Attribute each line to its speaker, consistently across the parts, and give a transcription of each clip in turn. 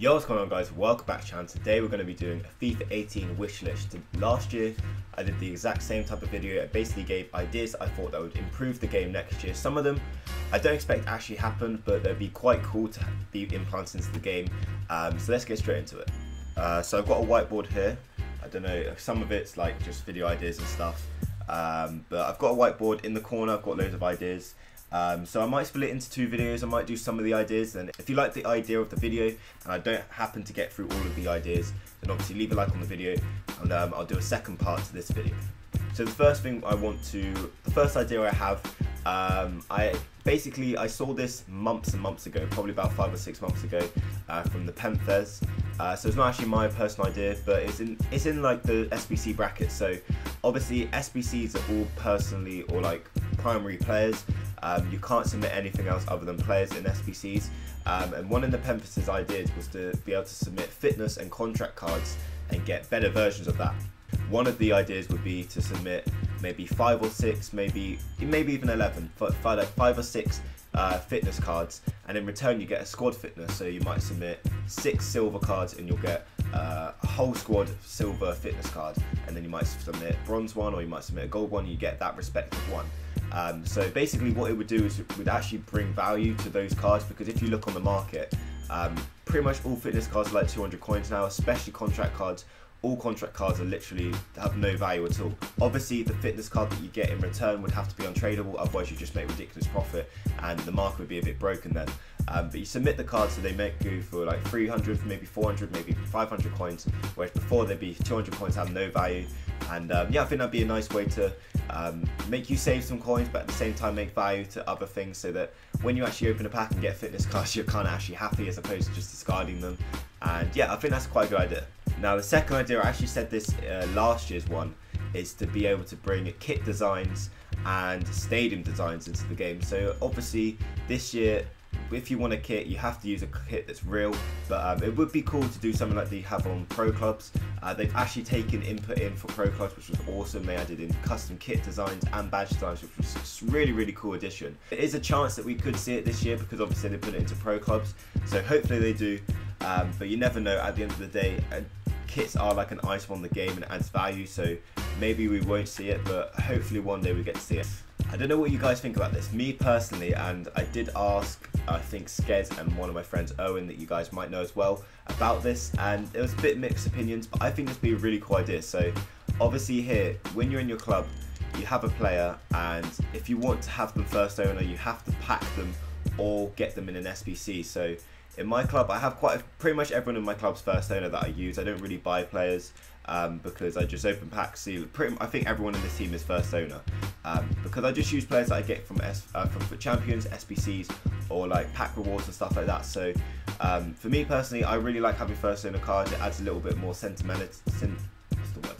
Speaker 1: Yo, what's going on guys? Welcome back to channel. Today we're going to be doing a FIFA 18 wish list. Last year I did the exact same type of video. I basically gave ideas I thought that would improve the game next year. Some of them I don't expect actually happen, but they'd be quite cool to be implanted into the game. Um, so let's get straight into it. Uh, so I've got a whiteboard here. I don't know, some of it's like just video ideas and stuff. Um, but I've got a whiteboard in the corner, I've got loads of ideas. Um, so I might split it into two videos, I might do some of the ideas, and if you like the idea of the video, and I don't happen to get through all of the ideas, then obviously leave a like on the video, and um, I'll do a second part to this video. So the first thing I want to, the first idea I have, um, I basically I saw this months and months ago, probably about five or six months ago, uh, from the Penfez. Uh, so it's not actually my personal idea, but it's in it's in like the SBC bracket. So obviously SBCs are all personally or like primary players. Um, you can't submit anything else other than players in SBCs. Um, and one of the purposes I did was to be able to submit fitness and contract cards and get better versions of that. One of the ideas would be to submit maybe five or six, maybe maybe even eleven, five, like five or six uh, fitness cards, and in return you get a squad fitness. So you might submit six silver cards, and you'll get uh, a whole squad silver fitness card, and then you might submit bronze one, or you might submit a gold one. You get that respective one. Um, so basically, what it would do is it would actually bring value to those cards because if you look on the market, um, pretty much all fitness cards are like 200 coins now, especially contract cards all contract cards are literally have no value at all. Obviously, the fitness card that you get in return would have to be untradeable, otherwise you just make ridiculous profit, and the market would be a bit broken then. Um, but you submit the cards so they make you for like 300, maybe 400, maybe 500 coins, whereas before they'd be 200 coins have no value. And um, yeah, I think that'd be a nice way to um, make you save some coins, but at the same time make value to other things, so that when you actually open a pack and get fitness cards, you're kind of actually happy as opposed to just discarding them. And yeah, I think that's quite a good idea. Now the second idea, I actually said this uh, last year's one, is to be able to bring kit designs and stadium designs into the game. So obviously this year, if you want a kit, you have to use a kit that's real. But um, it would be cool to do something like they have on Pro Clubs. Uh, they've actually taken input in for Pro Clubs, which was awesome. They added in custom kit designs and badge designs, which was a really, really cool addition. There is a chance that we could see it this year because obviously they put it into Pro Clubs. So hopefully they do. Um, but you never know at the end of the day kits are like an item on the game and adds value, so maybe we won't see it, but hopefully one day we get to see it. I don't know what you guys think about this. Me personally, and I did ask, I think Skez and one of my friends, Owen, that you guys might know as well, about this, and it was a bit mixed opinions, but I think this would be a really cool idea. So obviously here, when you're in your club, you have a player, and if you want to have them first owner, you have to pack them or get them in an SBC. So in my club, I have quite a, pretty much everyone in my club's first owner that I use. I don't really buy players um, because I just open packs. See, pretty, I think everyone in this team is first owner um, because I just use players that I get from S, uh, from champions, SBCs, or like pack rewards and stuff like that. So um, for me personally, I really like having first owner cards. It adds a little bit more sentimental, sen?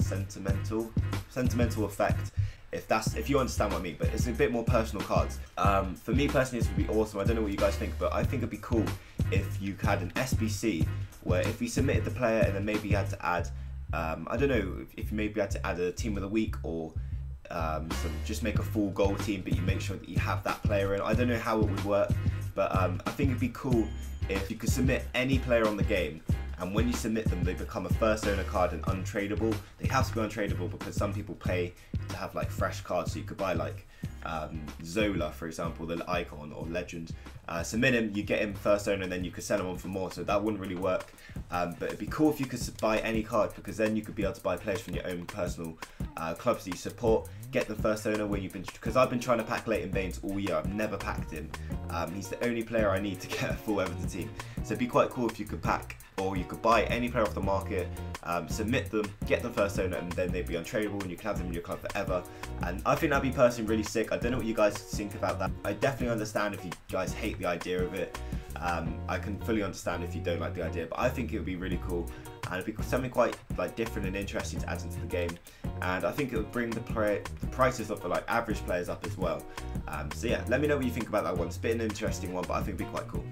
Speaker 1: Sentimental, sentimental effect if that's if you understand what I mean. But it's a bit more personal cards. Um, for me personally, this would be awesome. I don't know what you guys think, but I think it'd be cool if you had an SBC where if you submitted the player and then maybe you had to add, um, I don't know, if you maybe had to add a team of the week or um, just make a full goal team, but you make sure that you have that player in. I don't know how it would work, but um, I think it'd be cool if you could submit any player on the game and when you submit them they become a first owner card and untradeable they have to be untradeable because some people pay to have like fresh cards so you could buy like um, Zola for example the icon or legend uh, submit him you get him first owner and then you could sell him on for more so that wouldn't really work um, but it'd be cool if you could buy any card because then you could be able to buy players from your own personal uh, clubs that you support get the first owner when you've been because I've been trying to pack Leighton Baines all year I've never packed him um, he's the only player I need to get a full Everton team so it'd be quite cool if you could pack or you could buy any player off the market, um, submit them, get them first owner, and then they'd be untradeable and you can have them in your club forever. And I think that'd be personally really sick. I don't know what you guys think about that. I definitely understand if you guys hate the idea of it. Um, I can fully understand if you don't like the idea, but I think it would be really cool and it'd be something quite like different and interesting to add into the game. And I think it would bring the, the prices of the like average players up as well. Um, so yeah, let me know what you think about that one. It's a bit an interesting one, but I think it'd be quite cool.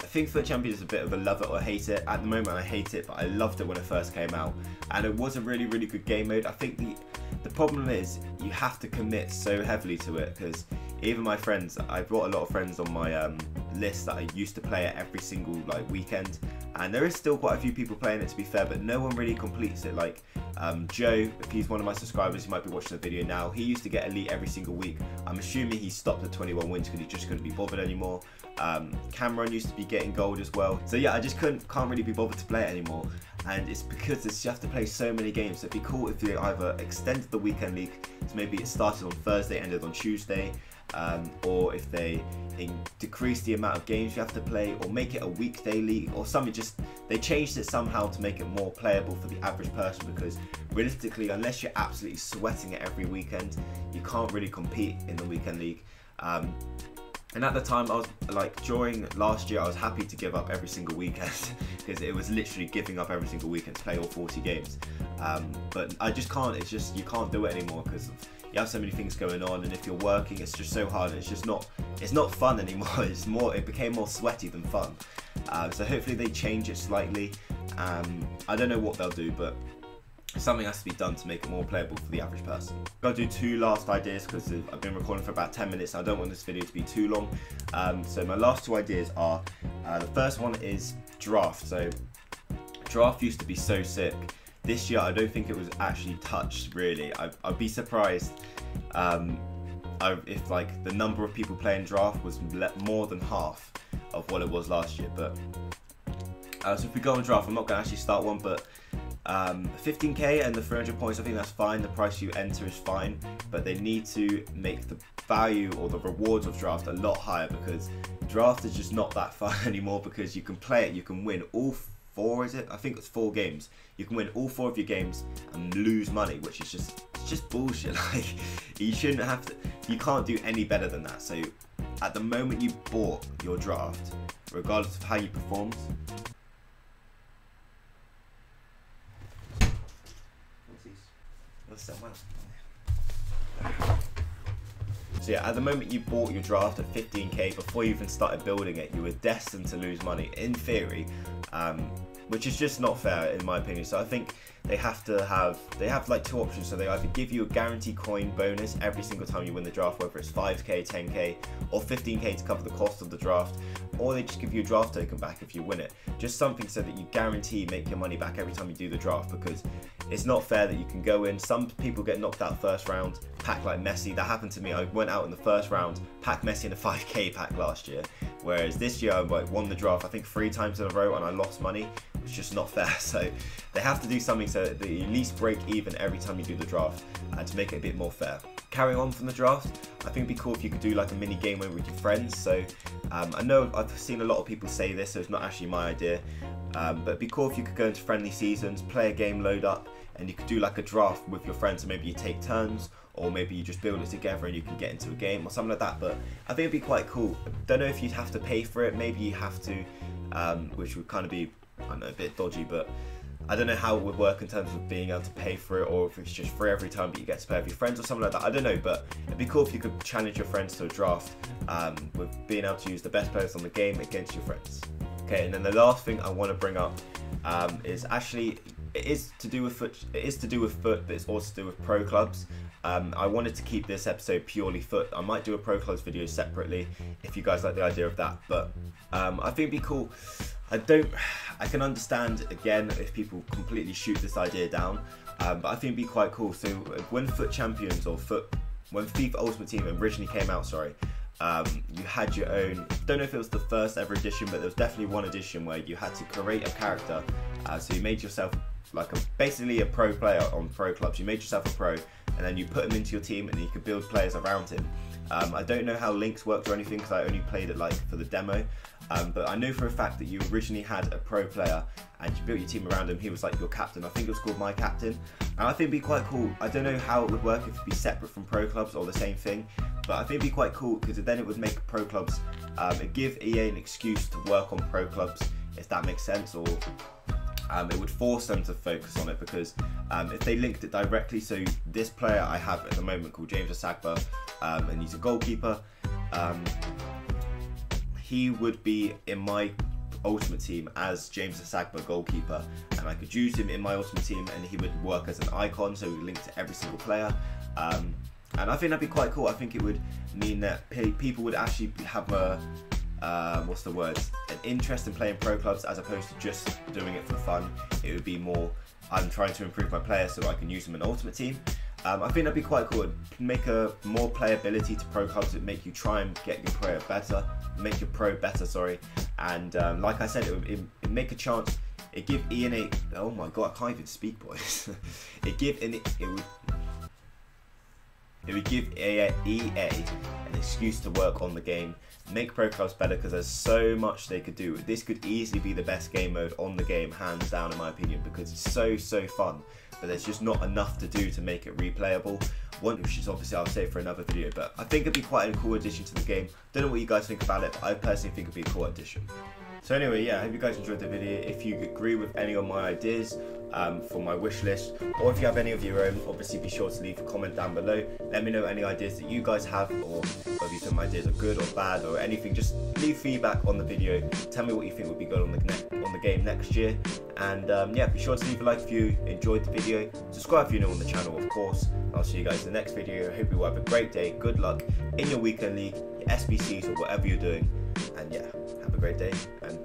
Speaker 1: I think FUT Champion is a bit of a love it or hate it. At the moment I hate it, but I loved it when it first came out. And it was a really, really good game mode. I think the the problem is you have to commit so heavily to it because even my friends, I've got a lot of friends on my um, list that I used to play it every single like weekend and there is still quite a few people playing it to be fair, but no one really completes it. Like um, Joe, if he's one of my subscribers, he might be watching the video now. He used to get elite every single week. I'm assuming he stopped at 21 wins because he just couldn't be bothered anymore. Um, Cameron used to be getting gold as well. So yeah, I just couldn't can't really be bothered to play it anymore. And it's because it's, you have to play so many games. So it'd be cool if they either extended the weekend league, so maybe it started on Thursday, ended on Tuesday, um, or if they decrease the amount of games you have to play, or make it a weekday league, or something. Just they changed it somehow to make it more playable for the average person. Because realistically, unless you're absolutely sweating it every weekend, you can't really compete in the weekend league. Um, and at the time, I was like, during last year, I was happy to give up every single weekend because it was literally giving up every single weekend to play all 40 games. Um, but I just can't, it's just, you can't do it anymore because you have so many things going on and if you're working it's just so hard it's just not it's not fun anymore it's more it became more sweaty than fun uh, so hopefully they change it slightly um, I don't know what they'll do but something has to be done to make it more playable for the average person. Got to do two last ideas because I've been recording for about 10 minutes and I don't want this video to be too long. Um, so my last two ideas are, uh, the first one is draft. So draft used to be so sick this year, I don't think it was actually touched really. I, would be surprised um, I, if like the number of people playing draft was more than half of what it was last year. But uh, so if we go on draft, I'm not going to actually start one, but um, 15k and the 300 points, I think that's fine. The price you enter is fine, but they need to make the value or the rewards of draft a lot higher because draft is just not that fun anymore because you can play it, you can win all four, is it? I think it's four games. You can win all four of your games and lose money, which is just it's just bullshit. Like you shouldn't have to. You can't do any better than that. So at the moment you bought your draft, regardless of how you performed. What's that one? So yeah, at the moment you bought your draft at 15k, before you even started building it, you were destined to lose money, in theory, um, which is just not fair in my opinion. So I think they have to have, they have like two options. So they either give you a guaranteed coin bonus every single time you win the draft, whether it's 5k, 10k, or 15k to cover the cost of the draft, or they just give you a draft token back if you win it. Just something so that you guarantee make your money back every time you do the draft because it's not fair that you can go in. Some people get knocked out first round, pack like Messi. That happened to me. I went out in the first round, packed Messi in a 5k pack last year. Whereas this year I won the draft I think three times in a row and I lost money. It's just not fair. So they have to do something so that you at least break even every time you do the draft and to make it a bit more fair. Carrying on from the draft, I think it'd be cool if you could do like a mini game with your friends. So um, I know I've seen a lot of people say this, so it's not actually my idea. Um, but it'd be cool if you could go into friendly seasons, play a game load up, and you could do like a draft with your friends. and maybe you take turns, or maybe you just build it together and you can get into a game or something like that. But I think it'd be quite cool. Don't know if you'd have to pay for it. Maybe you have to, um, which would kind of be I don't know a bit dodgy, but. I don't know how it would work in terms of being able to pay for it or if it's just free every time but you get to pay with your friends or something like that. I don't know, but it'd be cool if you could challenge your friends to a draft um, with being able to use the best players on the game against your friends. Okay, and then the last thing I want to bring up um, is actually it is to do with FUT. It is to do with FUT, but it's also to do with pro clubs. Um, I wanted to keep this episode purely FUT. I might do a pro clubs video separately if you guys like the idea of that. But um, I think it'd be cool. I don't. I can understand again if people completely shoot this idea down, um, but I think it'd be quite cool. So when FUT Champions or FUT, when FIFA Ultimate Team originally came out, sorry, um, you had your own. Don't know if it was the first ever edition, but there was definitely one edition where you had to create a character. Uh, so you made yourself like a basically a pro player on pro clubs. You made yourself a pro, and then you put him into your team, and you could build players around him. Um, I don't know how links worked or anything because I only played it like for the demo. Um, but I know for a fact that you originally had a pro player and you built your team around him. He was like your captain. I think it was called My Captain. And I think it'd be quite cool. I don't know how it would work if it'd be separate from pro clubs or the same thing. But I think it'd be quite cool because then it would make pro clubs, um, give EA an excuse to work on pro clubs, if that makes sense, or um, it would force them to focus on it because um, if they linked it directly, so this player I have at the moment called James Asagba, um, and he's a goalkeeper, um, he would be in my ultimate team as James Asagba goalkeeper. And I could use him in my ultimate team and he would work as an icon so we link to every single player. Um, and I think that'd be quite cool. I think it would mean that people would actually have a um, what's the word, an interest in playing pro clubs as opposed to just doing it for fun. It would be more, I'm trying to improve my player so I can use them in Ultimate Team. Um, I think that'd be quite cool. It'd make a more playability to pro clubs. It'd make you try and get your player better, make your pro better. Sorry, and um, like I said, it would it, make a chance. It give ENA. Oh my god, I can't even speak, boys. it give it, it would it would give EA, an excuse to work on the game, make Pro Clubs better because there's so much they could do. This could easily be the best game mode on the game, hands down in my opinion, because it's so, so fun. But there's just not enough to do to make it replayable. One, which is obviously I'll save for another video, but I think it'd be quite a cool addition to the game. Don't know what you guys think about it, but I personally think it'd be a cool addition. So anyway, yeah, I hope you guys enjoyed the video. If you agree with any of my ideas um, for my wish list, or if you have any of your own, obviously be sure to leave a comment down below. Let me know any ideas that you guys have, or whether you think my ideas are good or bad, or anything. Just leave feedback on the video. Tell me what you think would be good on the on the game next year. And um, yeah, be sure to leave a like if you enjoyed the video. Subscribe if you're new on the channel, of course. I'll see you guys in the next video. I hope you all have a great day. Good luck in your weekend league, your SBCs, or whatever you're doing. And yeah, a great day and